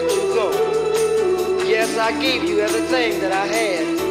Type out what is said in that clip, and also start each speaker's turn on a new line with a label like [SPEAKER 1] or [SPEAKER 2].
[SPEAKER 1] let you go. Yes, I gave you everything that I had.